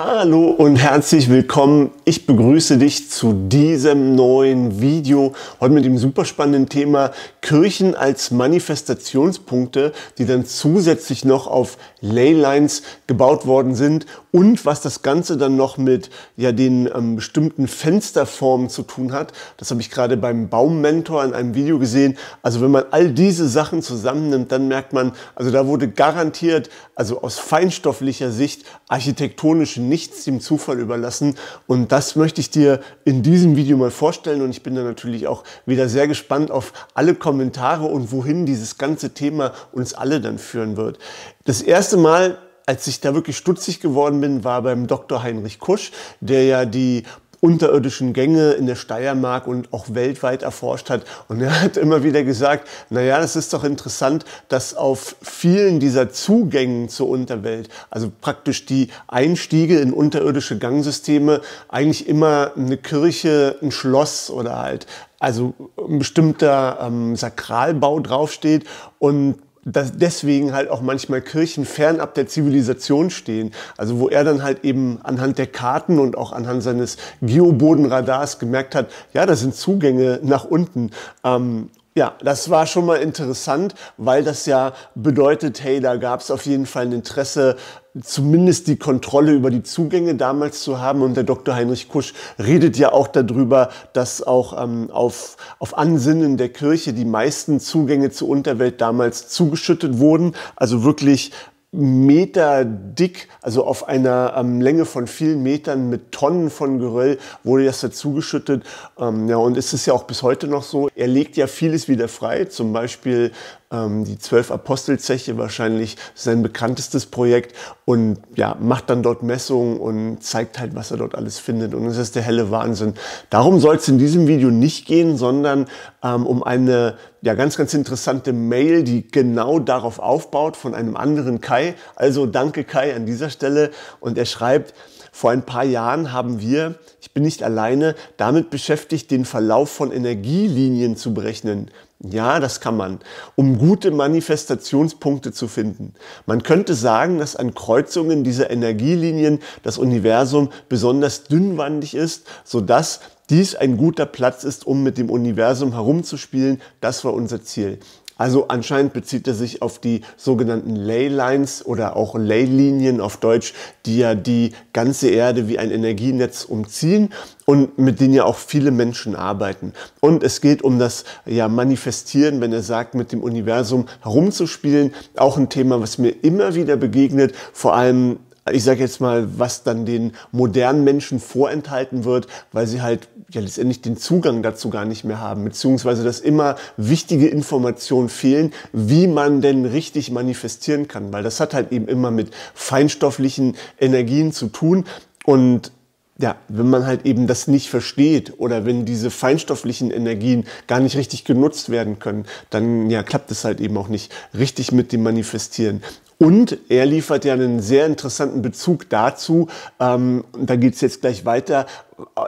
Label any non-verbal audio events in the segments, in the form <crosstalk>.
Hallo und herzlich willkommen. Ich begrüße dich zu diesem neuen Video. Heute mit dem super spannenden Thema Kirchen als Manifestationspunkte, die dann zusätzlich noch auf Leylines gebaut worden sind und was das Ganze dann noch mit ja, den ähm, bestimmten Fensterformen zu tun hat. Das habe ich gerade beim Baummentor in einem Video gesehen. Also wenn man all diese Sachen zusammennimmt, dann merkt man, also da wurde garantiert, also aus feinstofflicher Sicht, architektonisch nichts dem Zufall überlassen. Und das möchte ich dir in diesem Video mal vorstellen. Und ich bin da natürlich auch wieder sehr gespannt auf alle Kommentare und wohin dieses ganze Thema uns alle dann führen wird. Das erste Mal, als ich da wirklich stutzig geworden bin, war beim Dr. Heinrich Kusch, der ja die unterirdischen Gänge in der Steiermark und auch weltweit erforscht hat. Und er hat immer wieder gesagt, na ja, das ist doch interessant, dass auf vielen dieser Zugängen zur Unterwelt, also praktisch die Einstiege in unterirdische Gangsysteme, eigentlich immer eine Kirche, ein Schloss oder halt also ein bestimmter ähm, Sakralbau draufsteht und dass deswegen halt auch manchmal Kirchen fernab der Zivilisation stehen. Also wo er dann halt eben anhand der Karten und auch anhand seines Geobodenradars gemerkt hat, ja, da sind Zugänge nach unten. Ähm, ja, das war schon mal interessant, weil das ja bedeutet, hey, da gab es auf jeden Fall ein Interesse, zumindest die Kontrolle über die Zugänge damals zu haben. Und der Dr. Heinrich Kusch redet ja auch darüber, dass auch ähm, auf, auf Ansinnen der Kirche die meisten Zugänge zur Unterwelt damals zugeschüttet wurden. Also wirklich Meter dick, also auf einer ähm, Länge von vielen Metern mit Tonnen von Geröll wurde das dazugeschüttet. Ähm, ja, und es ist ja auch bis heute noch so. Er legt ja vieles wieder frei, zum Beispiel ähm, die zwölf Apostelzeche wahrscheinlich sein bekanntestes Projekt und ja, macht dann dort Messungen und zeigt halt, was er dort alles findet. Und es ist der helle Wahnsinn. Darum soll es in diesem Video nicht gehen, sondern ähm, um eine ja, ganz, ganz interessante Mail, die genau darauf aufbaut von einem anderen Kai. Also danke Kai an dieser Stelle. Und er schreibt, vor ein paar Jahren haben wir, ich bin nicht alleine, damit beschäftigt, den Verlauf von Energielinien zu berechnen. Ja, das kann man, um gute Manifestationspunkte zu finden. Man könnte sagen, dass an Kreuzungen dieser Energielinien das Universum besonders dünnwandig ist, sodass dies ein guter Platz ist, um mit dem Universum herumzuspielen. Das war unser Ziel. Also anscheinend bezieht er sich auf die sogenannten Leylines oder auch Leylinien auf Deutsch, die ja die ganze Erde wie ein Energienetz umziehen und mit denen ja auch viele Menschen arbeiten. Und es geht um das ja, Manifestieren, wenn er sagt, mit dem Universum herumzuspielen. Auch ein Thema, was mir immer wieder begegnet, vor allem ich sage jetzt mal, was dann den modernen Menschen vorenthalten wird, weil sie halt ja letztendlich den Zugang dazu gar nicht mehr haben, beziehungsweise dass immer wichtige Informationen fehlen, wie man denn richtig manifestieren kann, weil das hat halt eben immer mit feinstofflichen Energien zu tun. Und ja, wenn man halt eben das nicht versteht oder wenn diese feinstofflichen Energien gar nicht richtig genutzt werden können, dann ja, klappt es halt eben auch nicht richtig mit dem Manifestieren. Und er liefert ja einen sehr interessanten Bezug dazu, ähm, da geht's jetzt gleich weiter,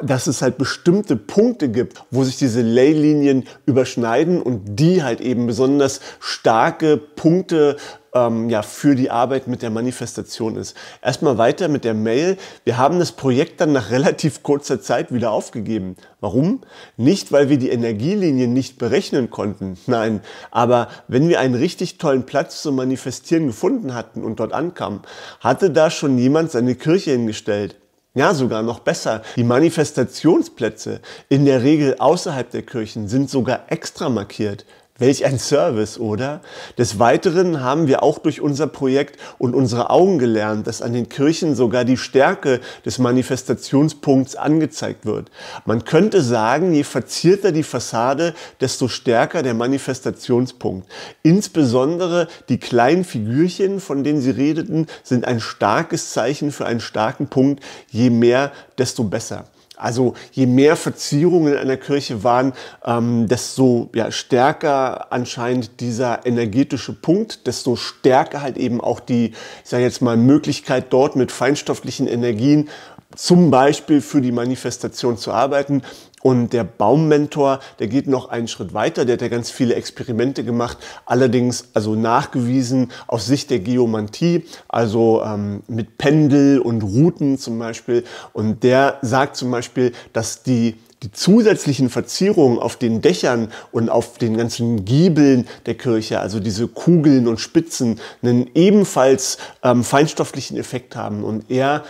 dass es halt bestimmte Punkte gibt, wo sich diese Leylinien überschneiden und die halt eben besonders starke Punkte ähm, ja, für die Arbeit mit der Manifestation ist. Erstmal weiter mit der Mail. Wir haben das Projekt dann nach relativ kurzer Zeit wieder aufgegeben. Warum? Nicht, weil wir die Energielinien nicht berechnen konnten. Nein, aber wenn wir einen richtig tollen Platz zum Manifestieren gefunden hatten und dort ankamen, hatte da schon jemand seine Kirche hingestellt. Ja, sogar noch besser. Die Manifestationsplätze in der Regel außerhalb der Kirchen sind sogar extra markiert. Welch ein Service, oder? Des Weiteren haben wir auch durch unser Projekt und unsere Augen gelernt, dass an den Kirchen sogar die Stärke des Manifestationspunkts angezeigt wird. Man könnte sagen, je verzierter die Fassade, desto stärker der Manifestationspunkt. Insbesondere die kleinen Figürchen, von denen Sie redeten, sind ein starkes Zeichen für einen starken Punkt. Je mehr, desto besser. Also je mehr Verzierungen in einer Kirche waren, ähm, desto ja, stärker anscheinend dieser energetische Punkt, desto stärker halt eben auch die, ich sage jetzt mal, Möglichkeit dort mit feinstofflichen Energien zum Beispiel für die Manifestation zu arbeiten. Und der Baummentor, der geht noch einen Schritt weiter, der hat ja ganz viele Experimente gemacht, allerdings also nachgewiesen aus Sicht der Geomantie, also ähm, mit Pendel und Routen zum Beispiel. Und der sagt zum Beispiel, dass die die zusätzlichen Verzierungen auf den Dächern und auf den ganzen Giebeln der Kirche, also diese Kugeln und Spitzen, einen ebenfalls ähm, feinstofflichen Effekt haben. Und er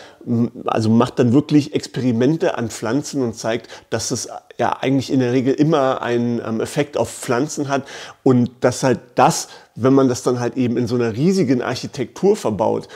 also macht dann wirklich Experimente an Pflanzen und zeigt, dass es ja eigentlich in der Regel immer einen ähm, Effekt auf Pflanzen hat und dass halt das, wenn man das dann halt eben in so einer riesigen Architektur verbaut,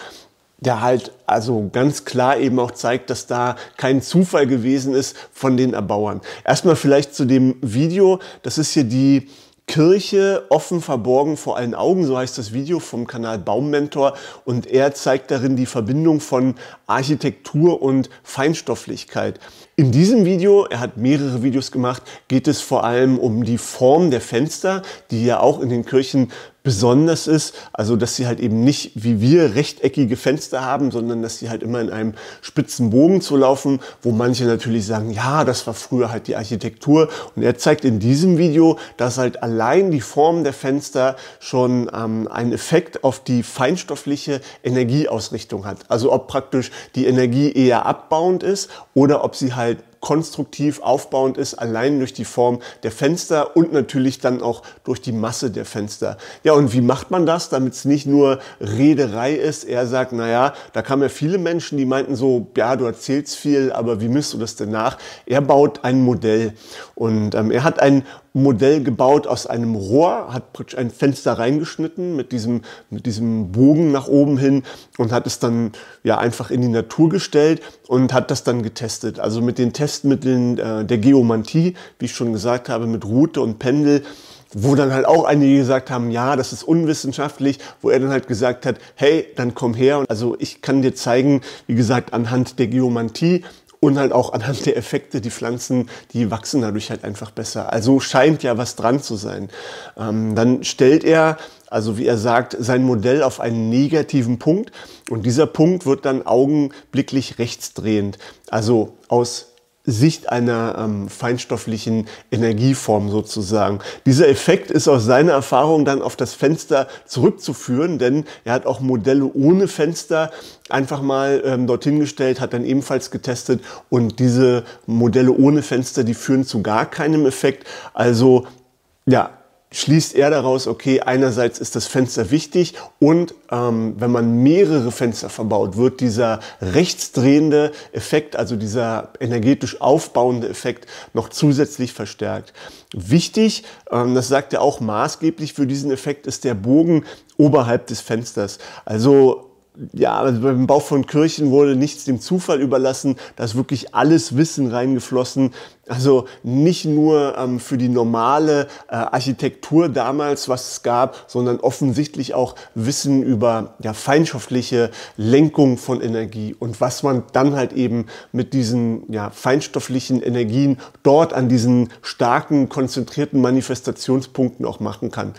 der halt also ganz klar eben auch zeigt, dass da kein Zufall gewesen ist von den Erbauern. Erstmal vielleicht zu dem Video. Das ist hier die Kirche offen verborgen vor allen Augen, so heißt das Video vom Kanal Baummentor und er zeigt darin die Verbindung von Architektur und Feinstofflichkeit. In diesem Video, er hat mehrere Videos gemacht, geht es vor allem um die Form der Fenster, die ja auch in den Kirchen besonders ist. Also, dass sie halt eben nicht wie wir rechteckige Fenster haben, sondern dass sie halt immer in einem spitzen Bogen zu laufen, wo manche natürlich sagen, ja, das war früher halt die Architektur. Und er zeigt in diesem Video, dass halt allein die Form der Fenster schon ähm, einen Effekt auf die feinstoffliche Energieausrichtung hat. Also ob praktisch die Energie eher abbauend ist oder ob sie halt konstruktiv aufbauend ist, allein durch die Form der Fenster und natürlich dann auch durch die Masse der Fenster. Ja, und wie macht man das, damit es nicht nur Rederei ist? Er sagt, naja, da kamen ja viele Menschen, die meinten so, ja, du erzählst viel, aber wie misst du das denn nach? Er baut ein Modell und ähm, er hat ein Modell gebaut aus einem Rohr, hat ein Fenster reingeschnitten mit diesem, mit diesem Bogen nach oben hin und hat es dann ja einfach in die Natur gestellt und hat das dann getestet. Also mit den Testmitteln äh, der Geomantie, wie ich schon gesagt habe, mit Route und Pendel wo dann halt auch einige gesagt haben, ja, das ist unwissenschaftlich, wo er dann halt gesagt hat, hey, dann komm her. Also ich kann dir zeigen, wie gesagt, anhand der Geomantie, und halt auch anhand der Effekte, die Pflanzen, die wachsen dadurch halt einfach besser. Also scheint ja was dran zu sein. Ähm, dann stellt er, also wie er sagt, sein Modell auf einen negativen Punkt und dieser Punkt wird dann augenblicklich rechtsdrehend. Also aus Sicht einer ähm, feinstofflichen Energieform sozusagen. Dieser Effekt ist aus seiner Erfahrung dann auf das Fenster zurückzuführen, denn er hat auch Modelle ohne Fenster einfach mal ähm, dorthin gestellt, hat dann ebenfalls getestet und diese Modelle ohne Fenster, die führen zu gar keinem Effekt. Also ja, schließt er daraus, okay, einerseits ist das Fenster wichtig und ähm, wenn man mehrere Fenster verbaut, wird dieser rechtsdrehende Effekt, also dieser energetisch aufbauende Effekt noch zusätzlich verstärkt. Wichtig, ähm, das sagt er auch maßgeblich für diesen Effekt, ist der Bogen oberhalb des Fensters. Also ja, also beim Bau von Kirchen wurde nichts dem Zufall überlassen. Da ist wirklich alles Wissen reingeflossen. Also nicht nur ähm, für die normale äh, Architektur damals, was es gab, sondern offensichtlich auch Wissen über ja, feinstoffliche Lenkung von Energie und was man dann halt eben mit diesen ja, feinstofflichen Energien dort an diesen starken, konzentrierten Manifestationspunkten auch machen kann.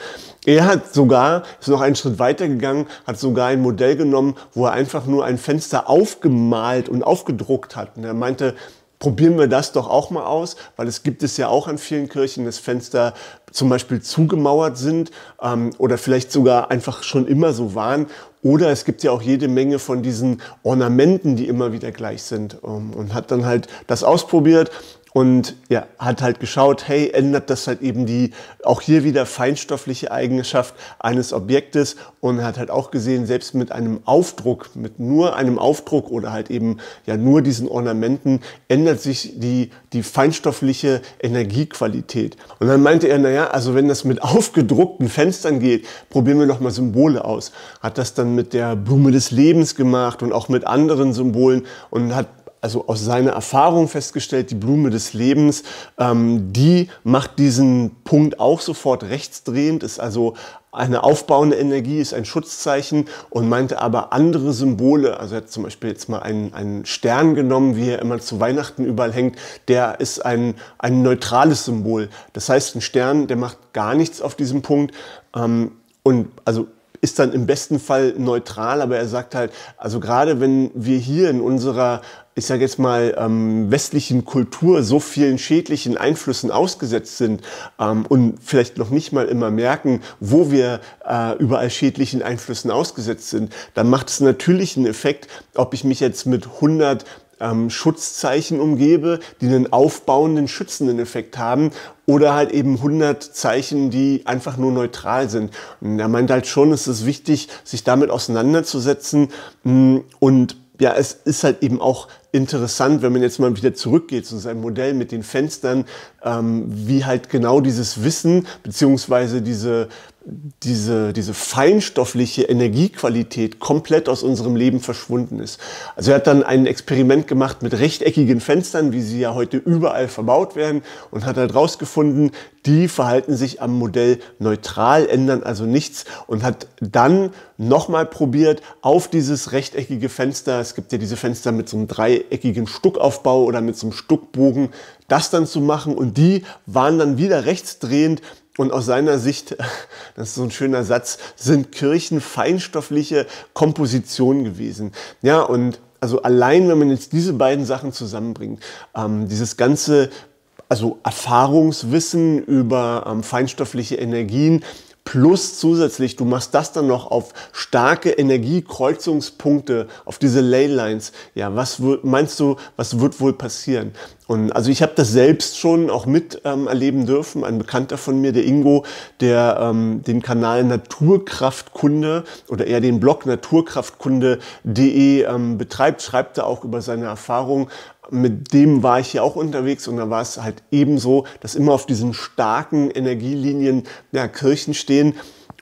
Er hat sogar, ist noch einen Schritt weiter gegangen, hat sogar ein Modell genommen, wo er einfach nur ein Fenster aufgemalt und aufgedruckt hat. Und er meinte, probieren wir das doch auch mal aus, weil es gibt es ja auch an vielen Kirchen, dass Fenster zum Beispiel zugemauert sind ähm, oder vielleicht sogar einfach schon immer so waren. Oder es gibt ja auch jede Menge von diesen Ornamenten, die immer wieder gleich sind ähm, und hat dann halt das ausprobiert und ja, hat halt geschaut, hey, ändert das halt eben die, auch hier wieder feinstoffliche Eigenschaft eines Objektes und hat halt auch gesehen, selbst mit einem Aufdruck, mit nur einem Aufdruck oder halt eben ja nur diesen Ornamenten ändert sich die, die feinstoffliche Energiequalität. Und dann meinte er, naja, also wenn das mit aufgedruckten Fenstern geht, probieren wir doch mal Symbole aus. Hat das dann mit der Blume des Lebens gemacht und auch mit anderen Symbolen und hat also aus seiner Erfahrung festgestellt, die Blume des Lebens, ähm, die macht diesen Punkt auch sofort rechtsdrehend, ist also eine aufbauende Energie, ist ein Schutzzeichen und meinte aber andere Symbole, also er hat zum Beispiel jetzt mal einen, einen Stern genommen, wie er immer zu Weihnachten überall hängt, der ist ein, ein neutrales Symbol. Das heißt, ein Stern, der macht gar nichts auf diesem Punkt. Ähm, und also ist dann im besten Fall neutral, aber er sagt halt, also gerade wenn wir hier in unserer ich sage jetzt mal, ähm, westlichen Kultur so vielen schädlichen Einflüssen ausgesetzt sind ähm, und vielleicht noch nicht mal immer merken, wo wir äh, überall schädlichen Einflüssen ausgesetzt sind, dann macht es natürlich einen Effekt, ob ich mich jetzt mit 100 ähm, Schutzzeichen umgebe, die einen aufbauenden, schützenden Effekt haben oder halt eben 100 Zeichen, die einfach nur neutral sind. Und er meint halt schon, es ist wichtig, sich damit auseinanderzusetzen mm, und ja, es ist halt eben auch interessant, wenn man jetzt mal wieder zurückgeht zu seinem Modell mit den Fenstern, ähm, wie halt genau dieses Wissen beziehungsweise diese diese, diese feinstoffliche Energiequalität komplett aus unserem Leben verschwunden ist. Also er hat dann ein Experiment gemacht mit rechteckigen Fenstern, wie sie ja heute überall verbaut werden und hat halt rausgefunden, die verhalten sich am Modell neutral, ändern also nichts und hat dann nochmal probiert, auf dieses rechteckige Fenster, es gibt ja diese Fenster mit so einem dreieckigen Stuckaufbau oder mit so einem Stuckbogen, das dann zu machen und die waren dann wieder rechtsdrehend und aus seiner Sicht, <laughs> das ist so ein schöner Satz, sind Kirchen feinstoffliche Kompositionen gewesen. Ja, und also allein, wenn man jetzt diese beiden Sachen zusammenbringt, ähm, dieses ganze also Erfahrungswissen über ähm, feinstoffliche Energien, Plus zusätzlich, du machst das dann noch auf starke Energiekreuzungspunkte, auf diese Leylines. Ja, was meinst du, was wird wohl passieren? Und also ich habe das selbst schon auch mit ähm, erleben dürfen. Ein Bekannter von mir, der Ingo, der ähm, den Kanal Naturkraftkunde oder eher den Blog naturkraftkunde.de ähm, betreibt, schreibt er auch über seine Erfahrung mit dem war ich hier auch unterwegs und da war es halt ebenso, dass immer auf diesen starken Energielinien ja, Kirchen stehen.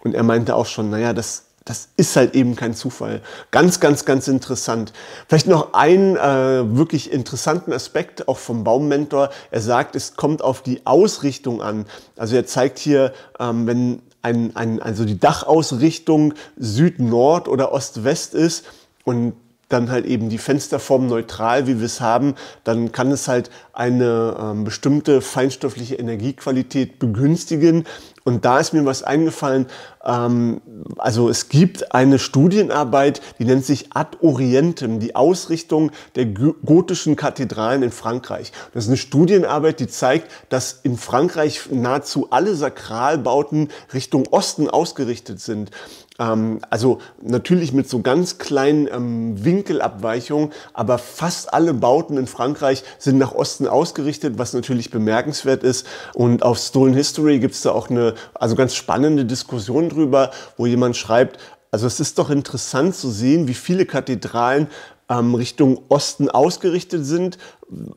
Und er meinte auch schon, naja, das, das ist halt eben kein Zufall. Ganz, ganz, ganz interessant. Vielleicht noch einen äh, wirklich interessanten Aspekt auch vom Baummentor. Er sagt, es kommt auf die Ausrichtung an. Also er zeigt hier, ähm, wenn ein, ein, also die Dachausrichtung Süd-Nord oder Ost-West ist und dann halt eben die Fensterform neutral, wie wir es haben, dann kann es halt eine ähm, bestimmte feinstoffliche Energiequalität begünstigen. Und da ist mir was eingefallen. Ähm, also es gibt eine Studienarbeit, die nennt sich Ad Orientem, die Ausrichtung der gotischen Kathedralen in Frankreich. Das ist eine Studienarbeit, die zeigt, dass in Frankreich nahezu alle Sakralbauten Richtung Osten ausgerichtet sind. Ähm, also natürlich mit so ganz kleinen ähm, Winkelabweichungen, aber fast alle Bauten in Frankreich sind nach Osten ausgerichtet, was natürlich bemerkenswert ist. Und auf Stolen History gibt es da auch eine also ganz spannende Diskussion drüber, wo jemand schreibt, also es ist doch interessant zu sehen, wie viele Kathedralen ähm, Richtung Osten ausgerichtet sind.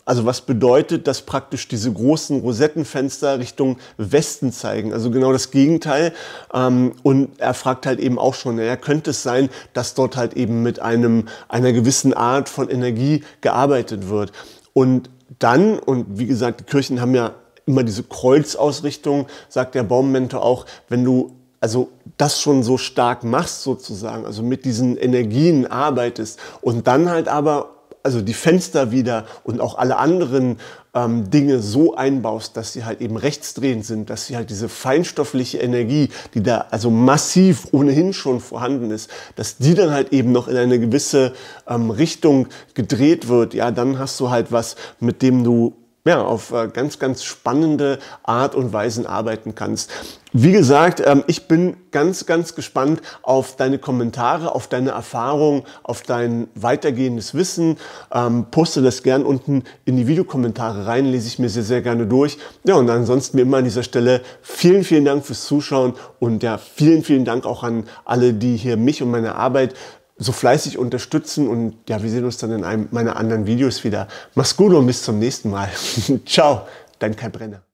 Also was bedeutet, dass praktisch diese großen Rosettenfenster Richtung Westen zeigen. Also genau das Gegenteil. Ähm, und er fragt halt eben auch schon, naja, könnte es sein, dass dort halt eben mit einem, einer gewissen Art von Energie gearbeitet wird. Und dann, und wie gesagt, die Kirchen haben ja immer diese Kreuzausrichtung, sagt der Baummentor auch, wenn du also das schon so stark machst sozusagen, also mit diesen Energien arbeitest und dann halt aber also die Fenster wieder und auch alle anderen ähm, Dinge so einbaust, dass sie halt eben rechtsdrehend sind, dass sie halt diese feinstoffliche Energie, die da also massiv ohnehin schon vorhanden ist, dass die dann halt eben noch in eine gewisse ähm, Richtung gedreht wird, ja, dann hast du halt was, mit dem du ja, auf äh, ganz, ganz spannende Art und Weisen arbeiten kannst. Wie gesagt, ähm, ich bin ganz, ganz gespannt auf deine Kommentare, auf deine Erfahrungen, auf dein weitergehendes Wissen. Ähm, poste das gern unten in die Videokommentare rein, lese ich mir sehr, sehr gerne durch. Ja, und ansonsten wie immer an dieser Stelle vielen, vielen Dank fürs Zuschauen und ja, vielen, vielen Dank auch an alle, die hier mich und meine Arbeit so fleißig unterstützen und ja, wir sehen uns dann in einem meiner anderen Videos wieder. Mach's gut und bis zum nächsten Mal. <laughs> Ciao, dein Kai Brenner.